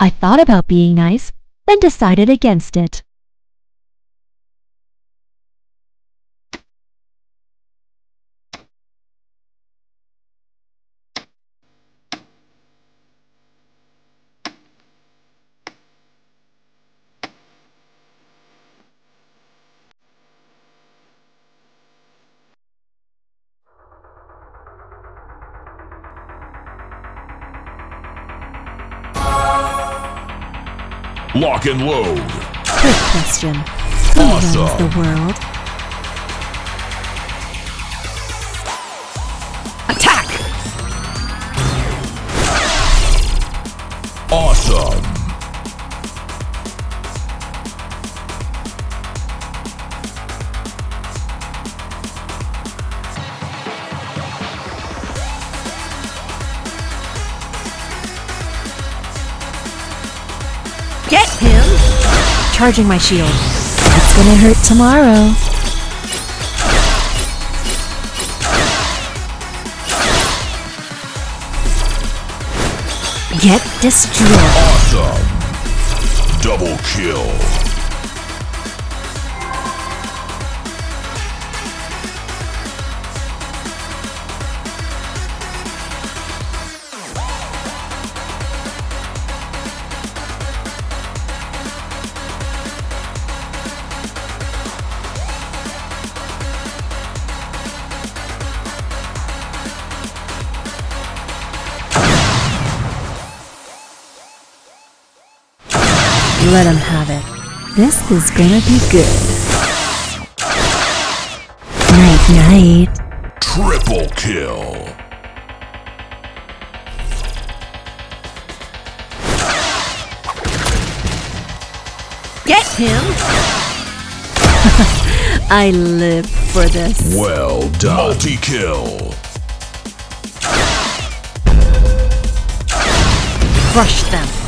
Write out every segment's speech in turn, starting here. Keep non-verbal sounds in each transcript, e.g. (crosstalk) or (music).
I thought about being nice, then decided against it. Lock and load. Quick question. Who Awesome. runs the world? Get him! Charging my shield. It's gonna hurt tomorrow. Get destroyed. Awesome. Double kill. Let him have it. This is gonna be good. Night night. Triple kill. Get him! (laughs) I live for this. Well done. Multi kill. Crush them.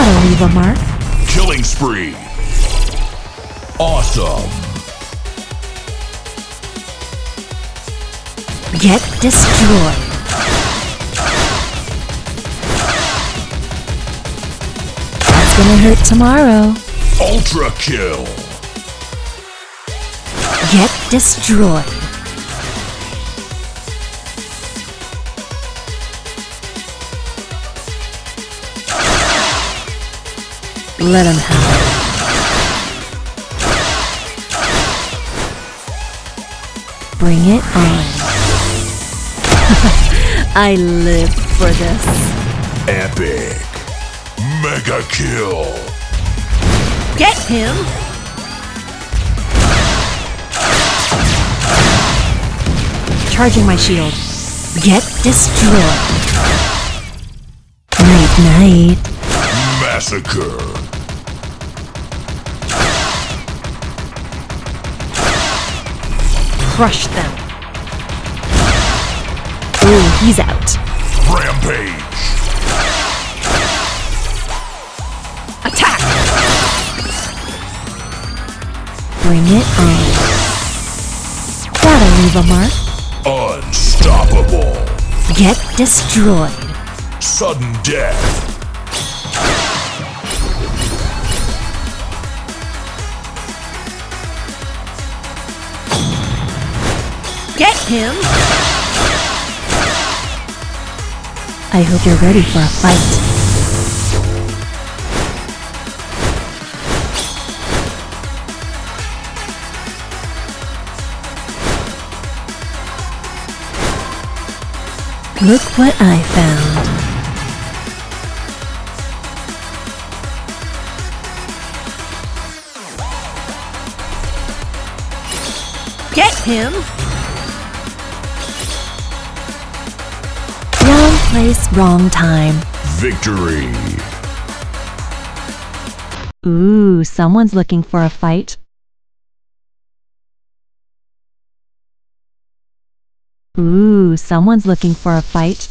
That'll leave a mark. Killing spree. Awesome. Get destroyed. That's gonna hurt tomorrow. Ultra kill. Get destroyed. Let him have it. Bring it on. (laughs) I live for this. Epic. Mega kill. Get him! Charging my shield. Get destroyed. Night night. Massacre. Crush them. Ooh, he's out. Rampage. Attack! Bring it on. That'll leave a mark. Unstoppable. Get destroyed. Sudden death. Him! I hope you're ready for a fight. Look what I found. Get him! Place, wrong time. Victory. Ooh, someone's looking for a fight. Ooh, someone's looking for a fight.